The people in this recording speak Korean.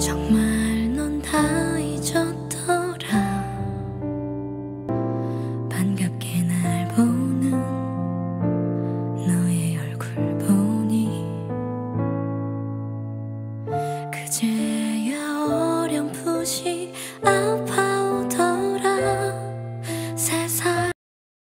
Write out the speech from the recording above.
정말 넌 다 잊었더라. 반갑게 날 보는 너의 얼굴 보니 그제야 어렴풋이 아파.